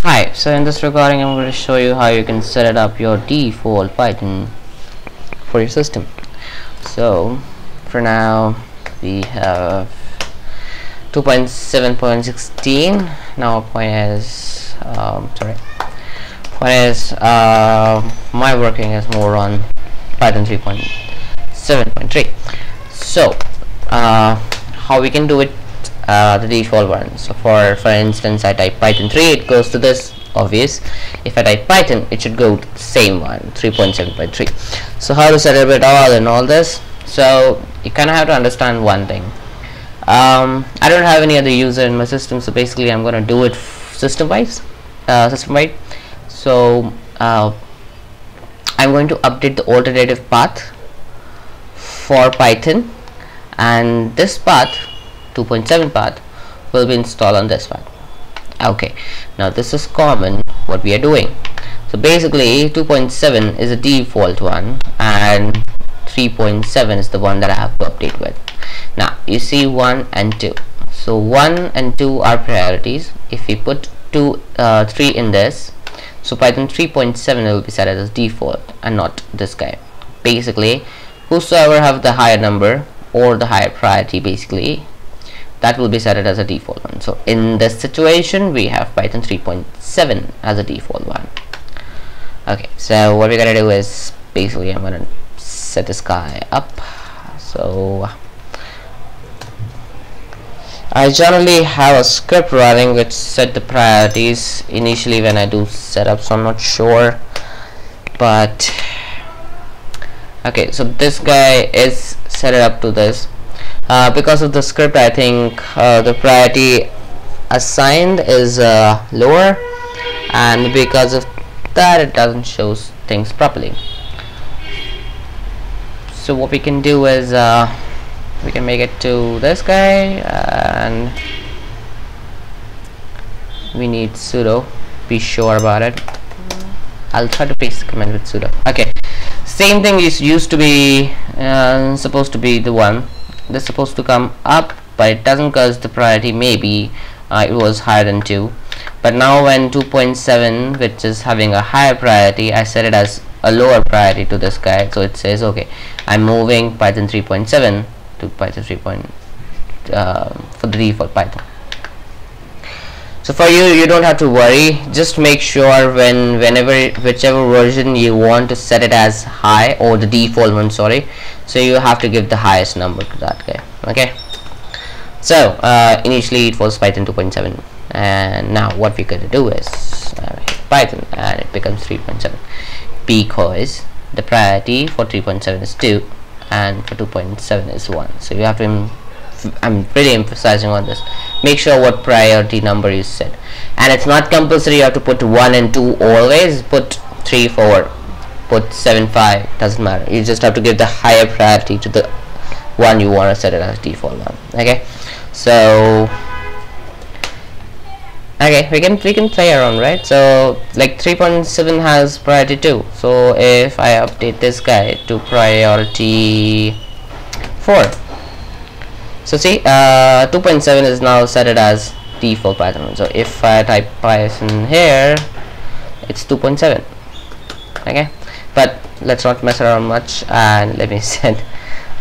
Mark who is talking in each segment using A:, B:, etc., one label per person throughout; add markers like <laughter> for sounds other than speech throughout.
A: Hi, so in this recording I'm going to show you how you can set up your default Python for your system. So for now we have 2.7.16 now point is um, sorry. Point is uh, my working is more on Python 3.7.3 so uh, how we can do it uh, the default one. So for for instance I type python 3 it goes to this obvious. If I type python it should go to the same one 3.7.3 so how to it all and all this? So you kind of have to understand one thing. Um, I don't have any other user in my system so basically I'm gonna do it system wise uh, system wide so uh, I'm going to update the alternative path for Python. And this path 2.7 path will be installed on this one. Okay now this is common what we are doing. So basically 2.7 is a default one and 3.7 is the one that I have to update with. Now you see 1 and 2 so 1 and 2 are priorities. If we put 2 uh, 3 in this so Python 3.7 will be set as default and not this guy. Basically whosoever have the higher number or the higher priority basically that will be set as a default one. So in this situation we have python 3.7 as a default one. Okay so what we're gonna do is basically i'm gonna set this guy up. So I generally have a script running which set the priorities initially when I do setup so I'm not sure. But okay so this guy is set it up to this uh, because of the script I think uh, the priority assigned is uh, lower. And because of that it doesn't show things properly. So what we can do is uh, we can make it to this guy and we need sudo. Be sure about it. I'll try to paste the command with sudo. Okay. Same thing is used to be uh, supposed to be the one this is supposed to come up but it doesn't because the priority maybe uh, it was higher than 2 but now when 2.7 which is having a higher priority I set it as a lower priority to this guy so it says okay I'm moving Python 3.7 to Python 3. Uh, for the default Python so for you you don't have to worry. Just make sure when whenever whichever version you want to set it as high or the default one sorry. So you have to give the highest number to that guy okay? So uh, initially it was python 2.7 and now what we're going to do is uh, python and it becomes 3.7 because the priority for 3.7 is 2 and for 2.7 is 1 so you have to I'm really emphasizing on this make sure what priority number is set. And it's not compulsory you have to put 1 and 2 always. Put 3 4 put 7 5 doesn't matter. You just have to give the higher priority to the one you want to set it as default one okay? So okay we can we can play around right? So like 3.7 has priority 2 so if I update this guy to priority 4 so see uh, 2.7 is now set it as default Python so if I type Python here it's 2.7 okay? But let's not mess around much and let me <laughs> set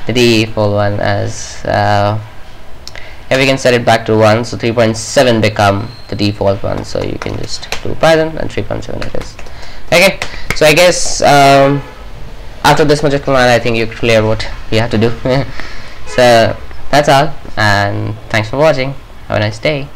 A: the default one as uh, if we can set it back to 1 so 3.7 become the default one. So you can just do Python and 3.7 it is. Okay? So I guess um, after this much of command I think you clear what you have to do. <laughs> So that's all and thanks for watching. Have a nice day